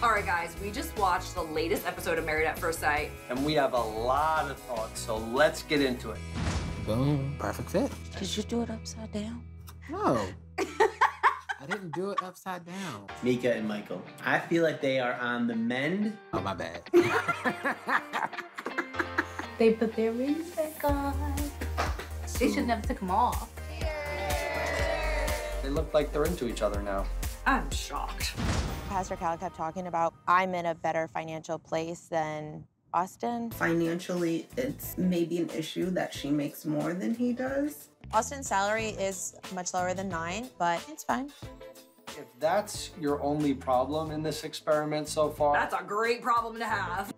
All right, guys, we just watched the latest episode of Married at First Sight. And we have a lot of thoughts, so let's get into it. Boom. Perfect fit. Did you do it upside down? No. I didn't do it upside down. Meka and Michael. I feel like they are on the mend. Oh, my bad. They put their rings back on. They should never took them off. They look like they're into each other now. I'm shocked. Pastor Cal kept talking about I'm in a better financial place than Austin. Financially, it's maybe an issue that she makes more than he does. Austin's salary is much lower than mine, but it's fine. If that's your only problem in this experiment so far, That's a great problem to have.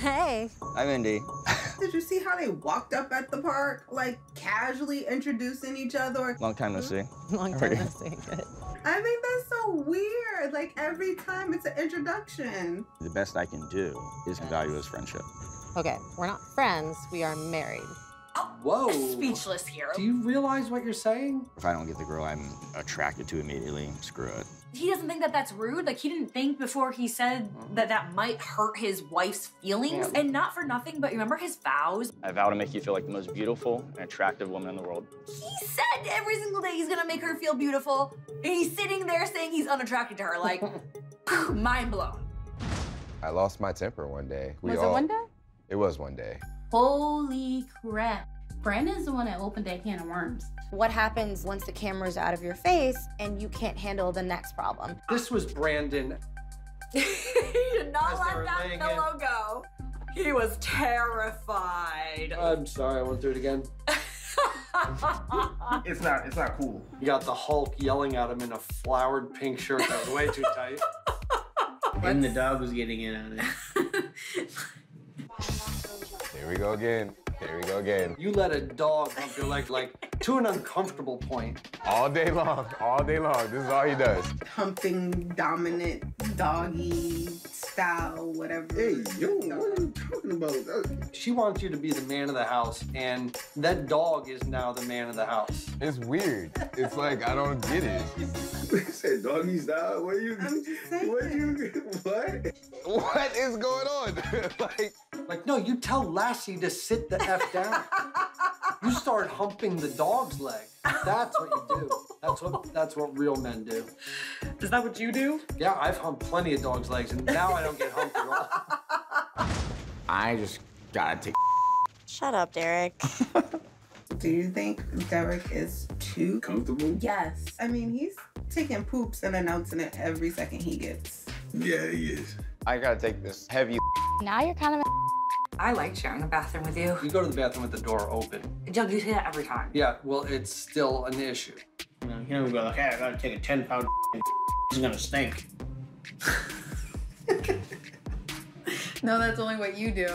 Hey. I'm Indy. Did you see how they walked up at the park, like casually introducing each other? Long time no hmm? see. Long time time no see. Good. I think that's so weird. Like every time it's an introduction. The best I can do is value his friendship. Okay, we're not friends. We are married. Whoa. Speechless here. Do you realize what you're saying? If I don't get the girl I'm attracted to immediately, screw it. He doesn't think that that's rude. Like, he didn't think before he said that that might hurt his wife's feelings. And not for nothing, but remember his vows? I vow to make you feel like the most beautiful and attractive woman in the world. He said every single day he's gonna make her feel beautiful. And he's sitting there saying he's unattracted to her. Like, mind blown. I lost my temper one day. We Was all, it one day? It was one day. Holy crap. Brandon's the one that opened that can of worms. What happens once the camera's out of your face and you can't handle the next problem? This was Brandon. he did not As let that laying pillow go. He was terrified. I'm sorry, I want to do it again. It's not. It's not cool. You got the Hulk yelling at him in a flowered pink shirt that was way too tight. And the dog was getting in on it. Here we go again. Here we go again. You let a dog hump your leg like to an uncomfortable point. All day long. All day long. This is all he does. Humping dominant doggy style, whatever. Hey, yo, what are you talking about? Uh, she wants you to be the man of the house, and that dog is now the man of the house. It's weird. It's like I don't get it. They said doggy style. What you? I'm just saying. What you? What? What is going on? like Like, no, you tell Lassie to sit the F down. You start humping the dog's leg. That's what you do. That's what that's what real men do. Is that what you do? Yeah, I've humped plenty of dogs' legs, and now I don't get humped at all. I just gotta take. Shut up, Derek. Do you think Derek is too Comfortable? Yes. I mean, he's taking poops and announcing it every second he gets. Yeah, he is. I gotta take this heavy. Now you're kind of I like sharing a bathroom with you. You go to the bathroom with the door open. Doug, you say that every time. Yeah, well, it's still an issue. You know, here we go. Like, hey, I gotta take a ten pound. It's gonna stink. No, that's only what you do.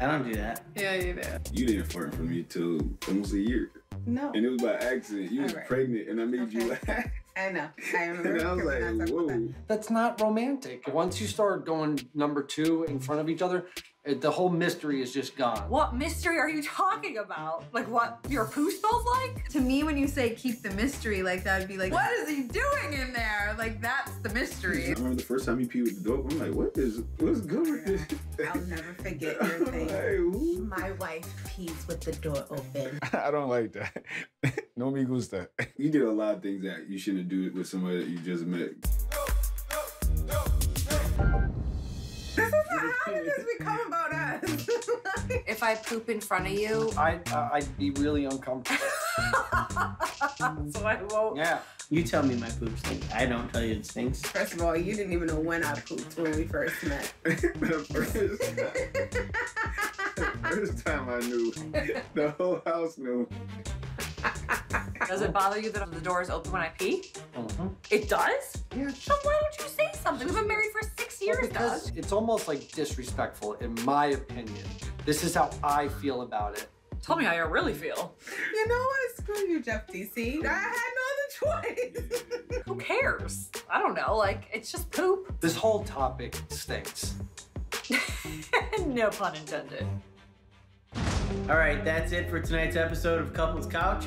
I don't do that. Yeah, you do. You didn't flirt for me till almost a year, No. and it was by accident. You was Alright. pregnant, and I made you laugh. I know. I remember. And I was like, I talked about that. That's not romantic. Once you start going number two in front of each other, it, the whole mystery is just gone. What mystery are you talking about? Like what your poo smells like? To me, when you say keep the mystery, like that would be like, what is he doing in there? Like that's the mystery. I remember the first time you peed with the dog. I'm like, what is? What's good with this? I'll never forget your thing. like. My wife pees with the door open. I don't like that. no me gusta. You did a lot of things that you shouldn't do with somebody that you just met. How did this become about us? If I poop in front of you, I, uh, I'd be really uncomfortable. so I won't. Yeah. You tell me my poop stinks. I don't tell you it stinks. First of all, you didn't even know when I pooped when we first met. the first, first time I knew, the whole house knew. Does it bother you that the door is open when I pee? Mhm. It does? Yeah. So why don't you say something? We've been married for six Well, years, because Doug. it's almost like disrespectful, in my opinion. This is how I feel about it. Tell me how you really feel. You know what? Screw you, Jeff DC. I had no other choice. Who cares? I don't know. Like, it's just poop. This whole topic stinks. no pun intended. All right, that's it for tonight's episode of Couples Couch.